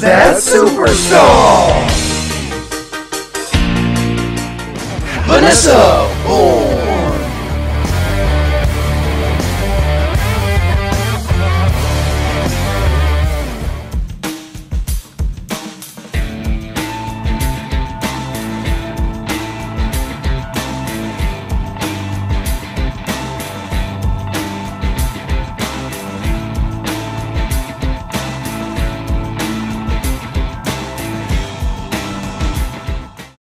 That Superstar! Vanessa! or